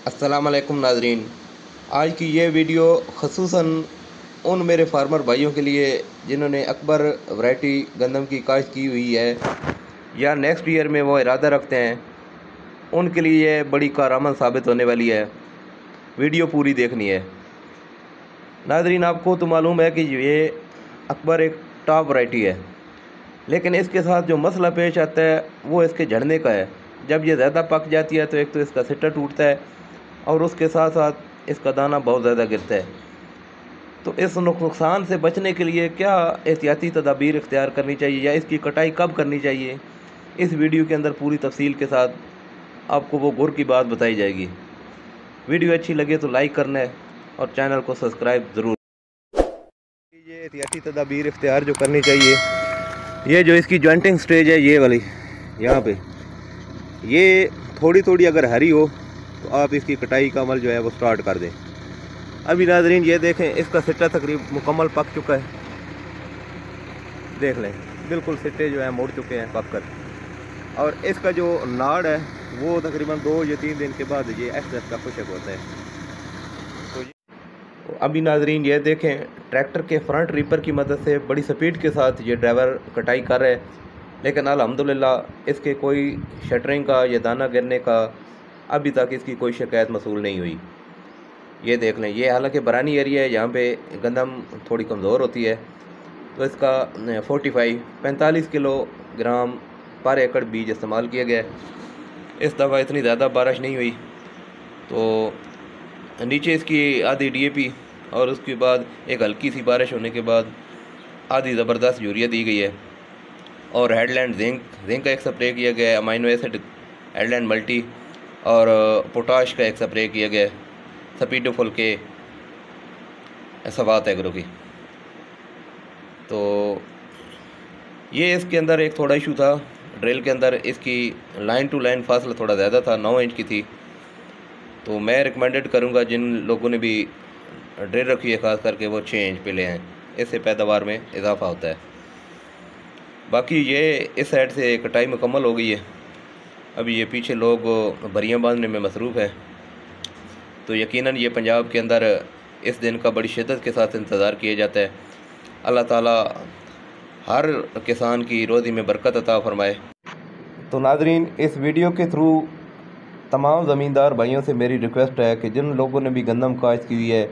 अस्सलाम वालेकुम नाजरीन। आज की ये वीडियो खसूस उन मेरे फार्मर भाइयों के लिए जिन्होंने अकबर वैरायटी गंदम की काश्त की हुई है, या नेक्स्ट ईयर में वो इरादा रखते हैं, उनके लिए ये बड़ी कारामद साबित होने वाली है। वीडियो पूरी देखनी है। नाजरीन, आपको तो मालूम है कि ये अकबर एक टॉप वैरायटी है, लेकिन इसके साथ जो मसला पेश आता है, वो इसके झड़ने का है। जब ये ज़्यादा पक जाती है तो एक तो इसका सिट्टा टूटता है और उसके साथ साथ इसका दाना बहुत ज़्यादा गिरता है। तो इस नुकसान से बचने के लिए क्या एहतियाती तदाबीर इख्तियार करनी चाहिए या इसकी कटाई कब करनी चाहिए? इस वीडियो के अंदर पूरी तफसील के साथ आपको वो गुर की बात बताई जाएगी। वीडियो अच्छी लगे तो लाइक करना है और चैनल को सब्सक्राइब ज़रूर ये एहतियाती तदाबीर इख्तियार जो करनी चाहिए, ये जो इसकी जॉइंटिंग स्टेज है, ये वाली, यहाँ पे। ये थोड़ी थोड़ी अगर हरी हो तो आप इसकी कटाई का अमल जो है वो स्टार्ट कर दें। अभी नाजरीन ये देखें इसका सिट्टा तकरीब मुकम्मल पक चुका है। देख लें बिल्कुल सिट्टे जो है मोड़ चुके हैं पक कर और इसका जो नाड़ है वो तकरीबन दो या तीन दिन के बाद ये एक्सेस का खुशक होता है। तो, अभी नाजरीन ये देखें ट्रैक्टर के फ्रंट रीपर की मदद से बड़ी स्पीड के साथ ये ड्राइवर कटाई कर रहे हैं। लेकिन अल्हम्दुलिल्लाह इसके कोई शटरिंग का या दाना गिरने का अभी तक इसकी कोई शिकायत मसूल नहीं हुई। ये देख लें, ये हालाँकि बरानी एरिया है यहाँ पे गंदम थोड़ी कमज़ोर होती है। तो इसका फोर्टी फाइव पैंतालीस किलोग्राम पर एकड़ बीज इस्तेमाल किया गया है। इस दफ़ा इतनी ज़्यादा बारिश नहीं हुई। तो नीचे इसकी आधी डीएपी और उसके बाद एक हल्की सी बारिश होने के बाद आधी ज़बरदस्त यूरिया दी गई है। और हेडलैंड जिंक जिंक का एक स्प्रे किया गया है अमाइनो एसिड हेडलैंड मल्टी। और पोटाश का एक स्प्रे किया गया है, सपीडो फुल के, ऐसा बात है ग्रो की। तो ये इसके अंदर एक थोड़ा इशू था ड्रिल के अंदर इसकी लाइन टू लाइन फासला थोड़ा ज़्यादा था, नौ इंच की थी। तो मैं रिकमेंडेड करूँगा जिन लोगों ने भी ड्रिल रखी है, ख़ास करके वो छः इंच पे ले आएँ। इससे पैदावार में इजाफा होता है। बाकी ये इस साइड से कटाई मुकम्मल हो गई है। अभी ये पीछे लोग बरियाँ बांधने में मसरूफ़ हैं। तो यकीनन ये पंजाब के अंदर इस दिन का बड़ी शिद्दत के साथ इंतज़ार किया जाता है। अल्लाह ताला हर किसान की रोज़ी में बरकत अता फरमाए। तो नाजरीन, इस वीडियो के थ्रू तमाम ज़मींदार भाइयों से मेरी रिक्वेस्ट है कि जिन लोगों ने भी गंदम काश्त की हुई है,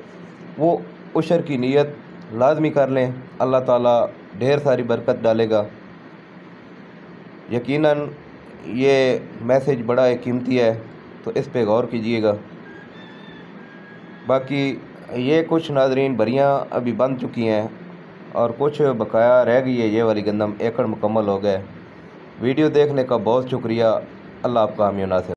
वो उशर की नीयत लाजमी कर लें। अल्लाह ताला ढेर सारी बरकत डालेगा। यकीनन ये मैसेज बड़ा एक कीमती है तो इस पे गौर कीजिएगा। बाकी ये कुछ नाजरीन बरियाँ अभी बन चुकी हैं और कुछ बकाया रह गई है, ये वाली गंदम एकड़ मुकम्मल हो गए। वीडियो देखने का बहुत शुक्रिया। अल्लाह आपका हामी नासिर।